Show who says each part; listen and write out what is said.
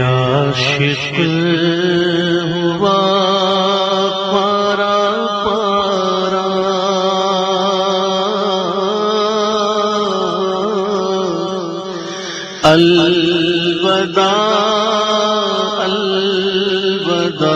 Speaker 1: आशिक हुआ पारा पारा। अलवदा अलवदा